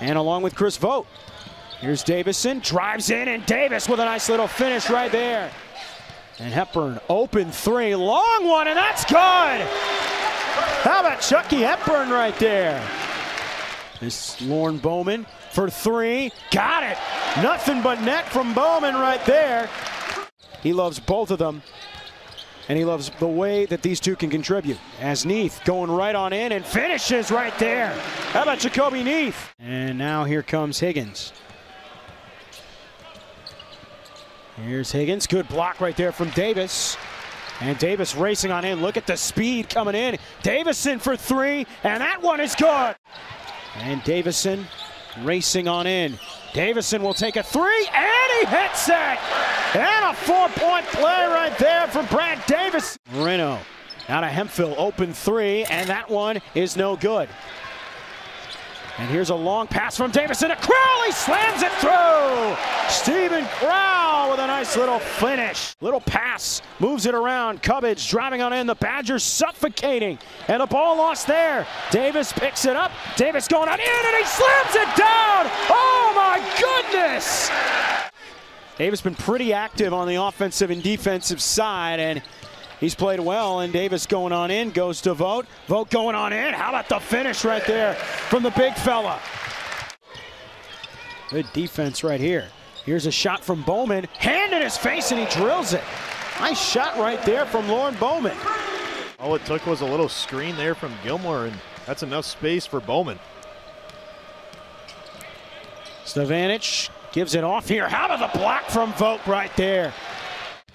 and along with Chris Vogt. Here's Davison, drives in, and Davis with a nice little finish right there. And Hepburn, open three, long one, and that's good. How about Chucky Hepburn right there? This Lorne Bowman for three, got it. Nothing but net from Bowman right there. He loves both of them, and he loves the way that these two can contribute. As Neath going right on in and finishes right there. How about Jahcobi Neath? And now here comes Higgins. Here's Higgins. Good block right there from Davis. And Davis racing on in. Look at the speed coming in. Davison for three, and that one is good. And Davison racing on in. Davison will take a three, and he hits it! And a four-point play right there for Brad Davis. Reno out of Hemphill, open three, and that one is no good. And here's a long pass from Davison to Crowley, slams it through. Steven Crowl with a nice little finish. Little pass, moves it around. Cubbage driving on in, the Badgers suffocating. And a ball lost there. Davis picks it up. Davis going on in, and he slams it down. Oh my goodness! Davis been pretty active on the offensive and defensive side, and He's played well, and Davis going on in, goes to Vogt. Vogt going on in. How about the finish right there from the big fella? Good defense right here. Here's a shot from Bowman. Hand in his face, and he drills it. Nice shot right there from Lorne Bowman. All it took was a little screen there from Gilmore, and that's enough space for Bowman. Stavanich gives it off here. How about the block from Vogt right there?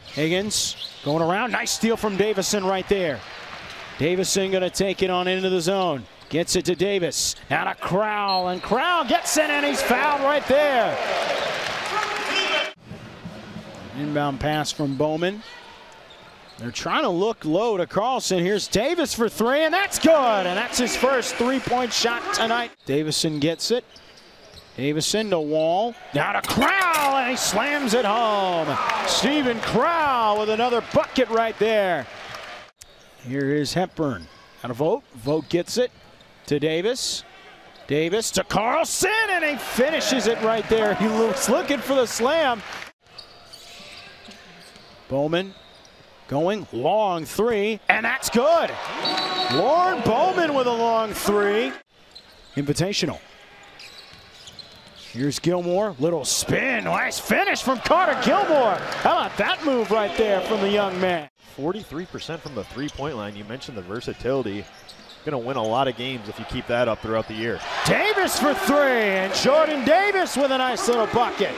Higgins going around. Nice steal from Davison right there. Davison going to take it on into the zone. Gets it to Davis. Out of Crowl, and Crowl gets it, and he's fouled right there. Inbound pass from Bowman. They're trying to look low to Carlson. Here's Davis for three, and that's good. And that's his first three-point shot tonight. Davison gets it. Davison to Wahl. Now to Crowl, and he slams it home. Steven Crowl with another bucket right there. Here is Hepburn. Out of Vogt. Vogt gets it to Davis. Davis to Carlson, and he finishes it right there. He was looking for the slam. Bowman going long three, and that's good. Lorne Bowman with a long three. Invitational. Here's Gilmore, little spin, nice finish from Carter Gilmore. How about that move right there from the young man? 43% from the three-point line. You mentioned the versatility. Going to win a lot of games if you keep that up throughout the year. Davis for three, and Jordan Davis with a nice little bucket.